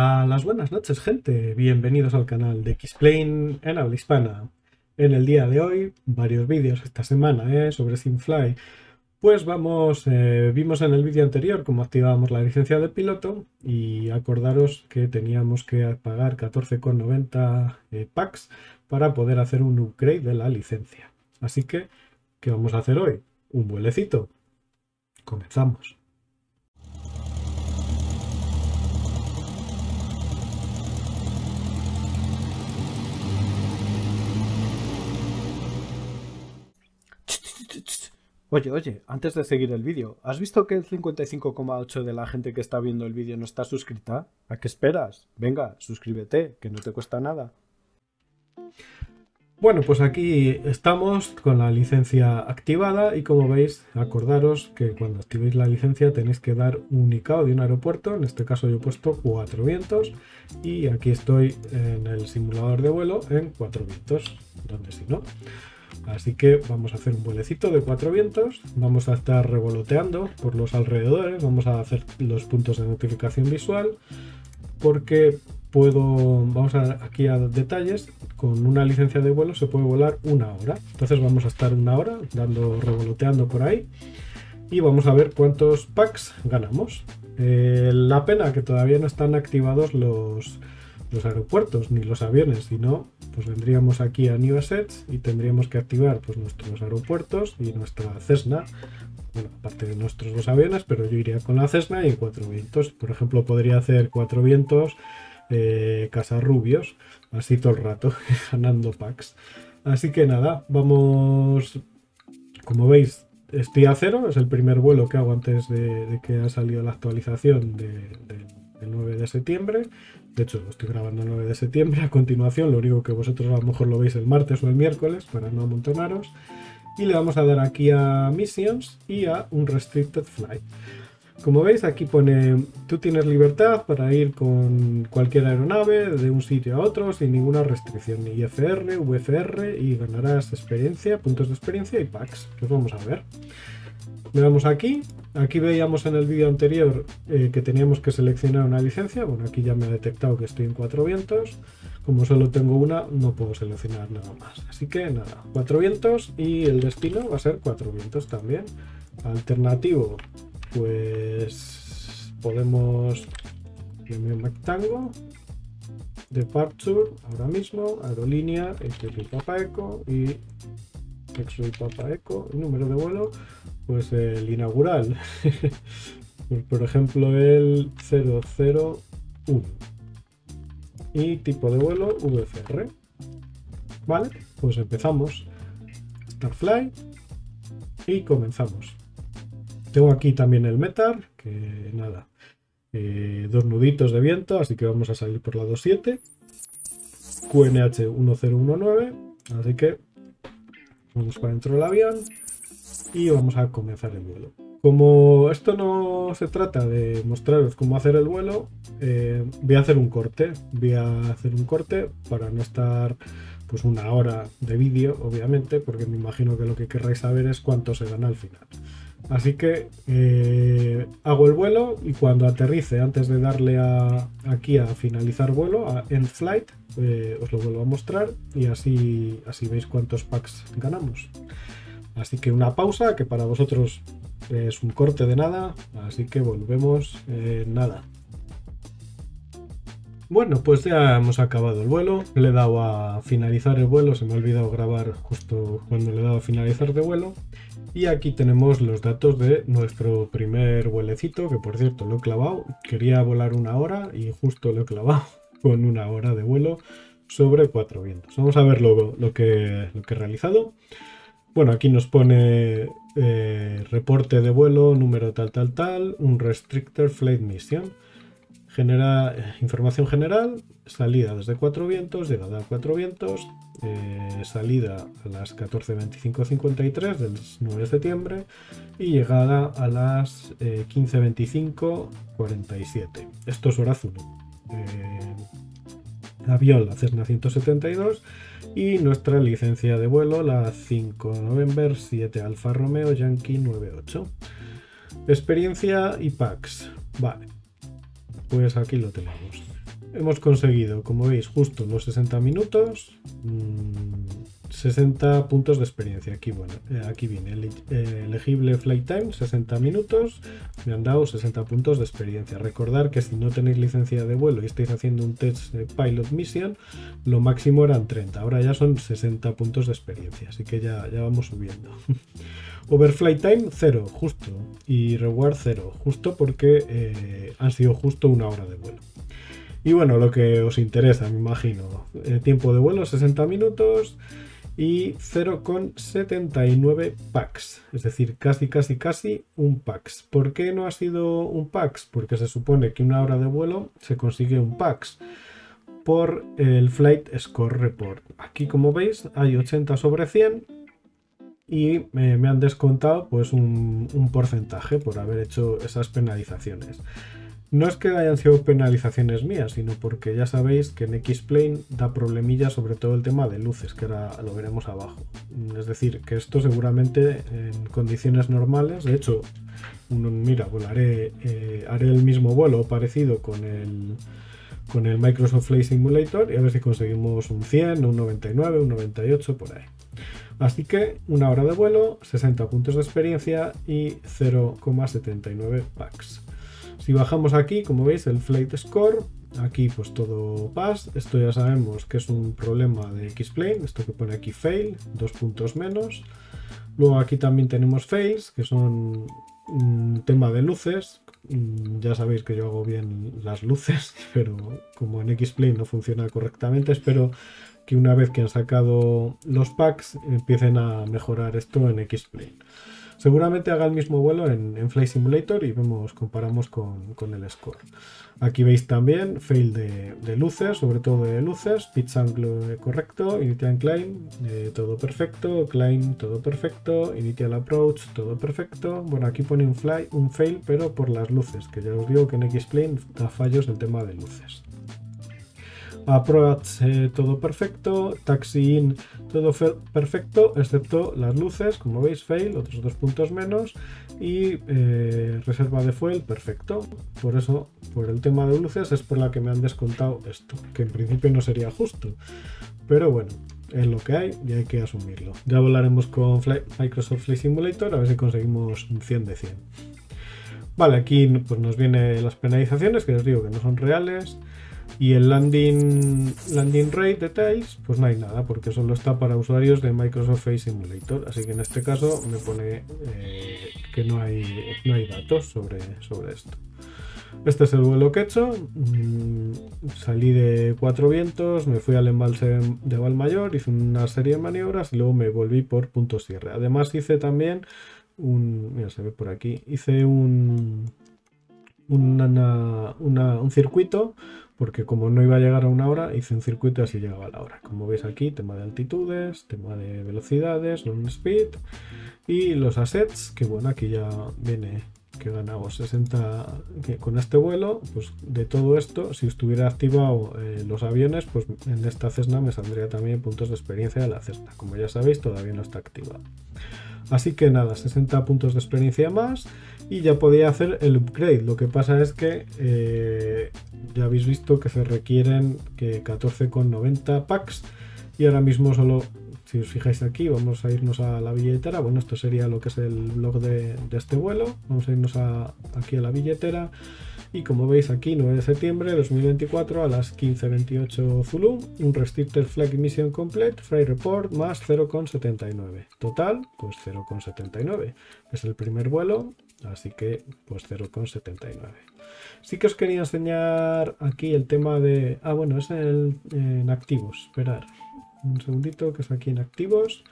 A las buenas noches, gente. Bienvenidos al canal de Xplane en habla hispana. En el día de hoy, varios vídeos esta semana ¿eh? sobre Simfly. Pues vamos, eh, vimos en el vídeo anterior cómo activábamos la licencia de piloto y acordaros que teníamos que pagar 14,90 eh, packs para poder hacer un upgrade de la licencia. Así que, ¿qué vamos a hacer hoy? Un vuelecito. Comenzamos. Oye, oye, antes de seguir el vídeo, ¿has visto que el 55,8 de la gente que está viendo el vídeo no está suscrita? ¿A qué esperas? Venga, suscríbete, que no te cuesta nada. Bueno, pues aquí estamos con la licencia activada y como veis, acordaros que cuando activéis la licencia tenéis que dar un ICAO de un aeropuerto, en este caso yo he puesto cuatro vientos y aquí estoy en el simulador de vuelo en cuatro vientos, donde si no. Así que vamos a hacer un vuelecito de cuatro vientos, vamos a estar revoloteando por los alrededores, vamos a hacer los puntos de notificación visual, porque puedo, vamos a, aquí a detalles, con una licencia de vuelo se puede volar una hora. Entonces vamos a estar una hora dando, revoloteando por ahí y vamos a ver cuántos packs ganamos. Eh, la pena que todavía no están activados los, los aeropuertos ni los aviones, si no, pues vendríamos aquí a New Assets y tendríamos que activar pues, nuestros aeropuertos y nuestra Cessna. Bueno, aparte de nuestros dos aviones, pero yo iría con la Cessna y cuatro vientos. Por ejemplo, podría hacer cuatro vientos, eh, Casarrubios, así todo el rato, ganando packs. Así que nada, vamos, como veis, estoy a cero, es el primer vuelo que hago antes de, que haya salido la actualización del 9 de septiembre. De hecho, lo estoy grabando el 9 de septiembre. A continuación, lo único que vosotros a lo mejor lo veis el martes o el miércoles para no amontonaros. Y le vamos a dar aquí a Missions y a un Restricted Flight. Como veis, aquí pone, tú tienes libertad para ir con cualquier aeronave de un sitio a otro sin ninguna restricción, ni IFR, VFR y ganarás experiencia, puntos de experiencia y packs. Los vamos a ver. Le aquí. Aquí veíamos en el vídeo anterior eh, que teníamos que seleccionar una licencia. Bueno, aquí ya me ha detectado que estoy en cuatro vientos. Como solo tengo una, no puedo seleccionar nada más. Así que nada, cuatro vientos y el destino va a ser cuatro vientos también. Alternativo, pues podemos Rectango, Departure, ahora mismo, aerolínea, x Papa Eco y x Papa Eco, número de vuelo pues el inaugural. Pues, por ejemplo, el 001. Y tipo de vuelo VFR. Vale, pues empezamos. Starfly. Y comenzamos. Tengo aquí también el Metar, que nada. Eh, dos nuditos de viento, así que vamos a salir por la 27. QNH 1019. Así que vamos para dentro del avión y vamos a comenzar el vuelo. Como esto no se trata de mostraros cómo hacer el vuelo, eh, voy a hacer un corte. Voy a hacer un corte para no estar pues una hora de vídeo, obviamente, porque me imagino que lo que querráis saber es cuánto se gana al final. Así que eh, hago el vuelo y cuando aterrice, antes de darle aquí a finalizar vuelo, a end flight, eh, os lo vuelvo a mostrar y así, así veis cuántos packs ganamos. Así que una pausa que para vosotros es un corte de nada, así que volvemos en nada. Bueno, pues ya hemos acabado el vuelo, le he dado a finalizar el vuelo, se me ha olvidado grabar justo cuando le he dado a finalizar de vuelo. Y aquí tenemos los datos de nuestro primer vuelecito, que por cierto lo he clavado, quería volar una hora y justo lo he clavado con una hora de vuelo sobre cuatro vientos. Vamos a ver luego lo que, lo que he realizado. Bueno, aquí nos pone eh, reporte de vuelo, número tal, tal, tal, un restrictor flight mission. Genera eh, información general, salida desde cuatro vientos, llegada a cuatro vientos, eh, salida a las 14.25.53 del 9 de septiembre y llegada a las 15.25.47. Esto es hora 1. Avión, la Cessna 172 y nuestra licencia de vuelo, la 5 November 7 Alfa Romeo Yankee 98. Experiencia y packs. Vale, pues aquí lo tenemos. hemos conseguido, como veis, justo los 60 minutos. 60 mm, puntos de experiencia. Aquí, bueno, eh, aquí viene eh, elegible flight time, 60 minutos. Me han dado 60 puntos de experiencia. Recordar que si no tenéis licencia de vuelo y estáis haciendo un test pilot mission, lo máximo eran 30. Ahora ya son 60 puntos de experiencia. Así que ya, ya vamos subiendo. Overflight time 0, justo. Y reward 0, justo porque eh, han sido justo una hora de vuelo. Y bueno, lo que os interesa, me imagino. Tiempo de vuelo 60 minutos y 0,79 packs. Es decir, casi, casi, casi un packs. ¿Por qué no ha sido un packs? Porque se supone que una hora de vuelo se consigue un packs por el Flight Score Report. Aquí, como veis, hay 80 sobre 100 y me, han descontado pues un porcentaje por haber hecho esas penalizaciones. No es que hayan sido penalizaciones mías, sino porque ya sabéis que en X-Plane da problemilla sobre todo el tema de luces, que ahora lo veremos abajo. Es decir, que esto seguramente en condiciones normales, de hecho, mira, volaré, eh, haré el mismo vuelo parecido con el, con el Microsoft Flight Simulator y a ver si conseguimos un 100, un 99, un 98, por ahí. Así que una hora de vuelo, 60 puntos de experiencia y 0,79 packs. Si bajamos aquí, como veis, el Flight Score, aquí pues todo pass. Esto ya sabemos que es un problema de X-Plane, esto que pone aquí fail, dos puntos menos. Luego aquí también tenemos fails, que son un tema de luces. Mm, ya sabéis que yo hago bien las luces, pero como en X-Plane no funciona correctamente, espero que una vez que han sacado los packs empiecen a mejorar esto en X-Plane. Seguramente haga el mismo vuelo en, Flight Simulator y vemos, comparamos con, el score. Aquí veis también fail de, luces, sobre todo de luces, pitch angle correcto, initial climb, eh, todo perfecto, climb, todo perfecto, initial approach, todo perfecto. Bueno, aquí pone un, fly, un fail, pero por las luces, que ya os digo que en X-Plane da fallos el tema de luces. Approach eh, todo perfecto, taxi in todo perfecto, excepto las luces, como veis, fail, otros dos puntos menos, y eh, reserva de fuel, perfecto. Por eso, por el tema de luces, es por la que me han descontado esto, que en principio no sería justo. Pero bueno, es lo que hay y hay que asumirlo. Ya volaremos con Microsoft Flight Simulator a ver si conseguimos un 100 de 100. Vale, aquí pues nos vienen las penalizaciones, que os digo que no son reales. Y el landing, rate details, pues no hay nada, porque solo está para usuarios de Microsoft Face Simulator. Así que en este caso me pone eh, que no hay, datos sobre, sobre esto. Este es el vuelo que he hecho. Salí de cuatro vientos, me fui al embalse de Valmayor, hice una serie de maniobras y luego me volví por punto cierre. Además hice también un... Mira, se ve por aquí. Hice un... un circuito porque como no iba a llegar a una hora, hice un circuito y así llegaba a la hora. Como veis aquí, tema de altitudes, tema de velocidades, non speed y los assets, que bueno, aquí ya viene que ganamos 60 que con este vuelo, pues de todo esto, si estuviera activado eh, los aviones, pues en esta Cessna me saldría también puntos de experiencia de la Cessna. Como ya sabéis, todavía no está activado. Así que nada, 60 puntos de experiencia más y ya podía hacer el upgrade. Lo que pasa es que eh, ya habéis visto que se requieren que 14,90 packs y ahora mismo solo, si os fijáis aquí, vamos a irnos a la billetera. Bueno, esto sería lo que es el blog de, este vuelo. Vamos a irnos aquí a la billetera. Y como veis aquí, 9 de septiembre de 2024 a las 15.28 Zulu, un Restricted Flag Mission Complete, Freight Report más 0,79. Total, pues 0,79. Es el primer vuelo, así que pues 0,79. Sí que os quería enseñar aquí el tema de... Ah, bueno, es en, activos. Esperar un segundito, que es aquí en activos.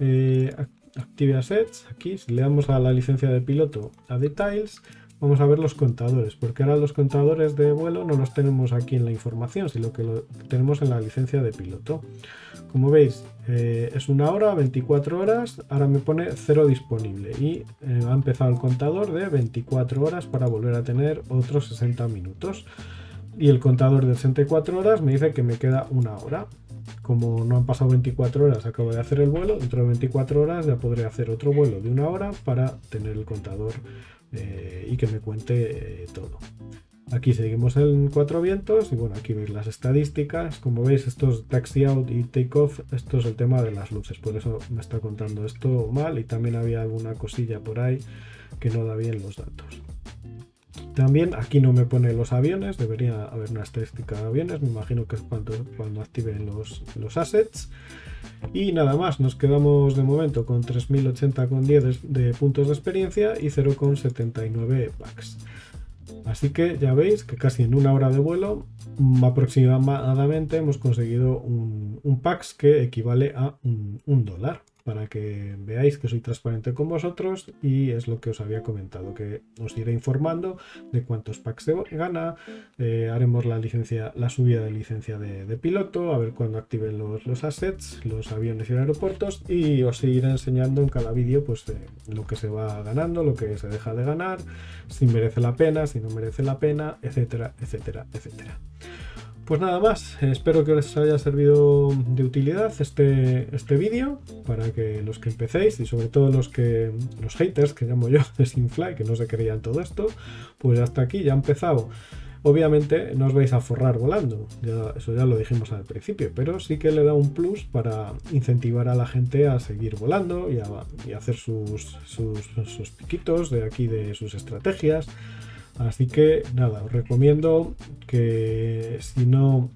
Eh, Active Assets. Aquí, si le damos a la licencia de piloto a Details, vamos a ver los contadores, porque ahora los contadores de vuelo no los tenemos aquí en la información, sino que lo tenemos en la licencia de piloto. Como veis, eh, es una hora, 24 horas, ahora me pone cero disponible y eh, ha empezado el contador de 24 horas para volver a tener otros 60 minutos. Y el contador de 64 horas me dice que me queda una hora. Como no han pasado 24 horas, acabo de hacer el vuelo, dentro de 24 horas ya podré hacer otro vuelo de una hora para tener el contador eh, y que me cuente todo. Aquí seguimos en cuatro vientos y bueno, aquí veis las estadísticas. Como veis, esto es taxi out y take off. Esto es el tema de las luces, por eso me está contando esto mal y también había alguna cosilla por ahí que no da bien los datos. También aquí no me pone los aviones, debería haber una estadística de aviones, me imagino que es cuando, cuando activen los, los assets. Y nada más, nos quedamos de momento con 3080,10 de, de puntos de experiencia y 0,79 packs. Así que ya veis que casi en una hora de vuelo mm, aproximadamente hemos conseguido un, un que equivale a un dólar para que veáis que soy transparente con vosotros y es lo que os había comentado, que os iré informando de cuántos packs se gana, eh, haremos la licencia, la subida de licencia de, piloto, a ver cuándo activen los, assets, los aviones y aeropuertos y os iré enseñando en cada vídeo pues eh, lo que se va ganando, lo que se deja de ganar, si merece la pena, si no merece la pena, etcétera, etcétera, etcétera. Pues nada más, espero que os haya servido de utilidad este, este vídeo para que los que empecéis y sobre todo los que los haters que llamo yo de Sinfly que no se creían todo esto, pues hasta aquí ya ha empezado. Obviamente no os vais a forrar volando, eso ya lo dijimos al principio, pero sí que le da un plus para incentivar a la gente a seguir volando y a, hacer sus, sus, sus piquitos de aquí de sus estrategias Así que nada, os recomiendo que si no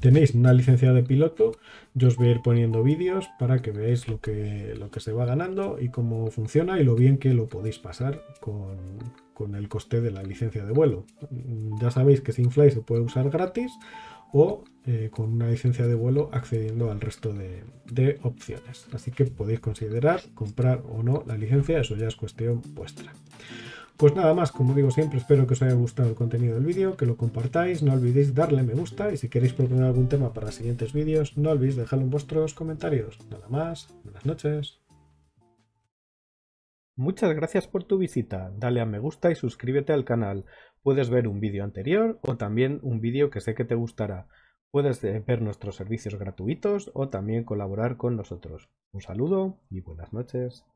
tenéis una licencia de piloto, yo os voy a ir poniendo vídeos para que veáis lo que, lo que se va ganando y cómo funciona y lo bien que lo podéis pasar con, el coste de la licencia de vuelo. Ya sabéis que Sinfly se puede usar gratis o eh, con una licencia de vuelo accediendo al resto de, de, opciones. Así que podéis considerar comprar o no la licencia, eso ya es cuestión vuestra. Pues nada más, como digo siempre, espero que os haya gustado el contenido del vídeo, que lo compartáis, no olvidéis darle me gusta y si queréis proponer algún tema para siguientes vídeos, no olvidéis dejarlo en vuestros comentarios. Nada más, buenas noches. Muchas gracias por tu visita, dale a me gusta y suscríbete al canal. Puedes ver un vídeo anterior o también un vídeo que sé que te gustará. Puedes ver nuestros servicios gratuitos o también colaborar con nosotros. Un saludo y buenas noches.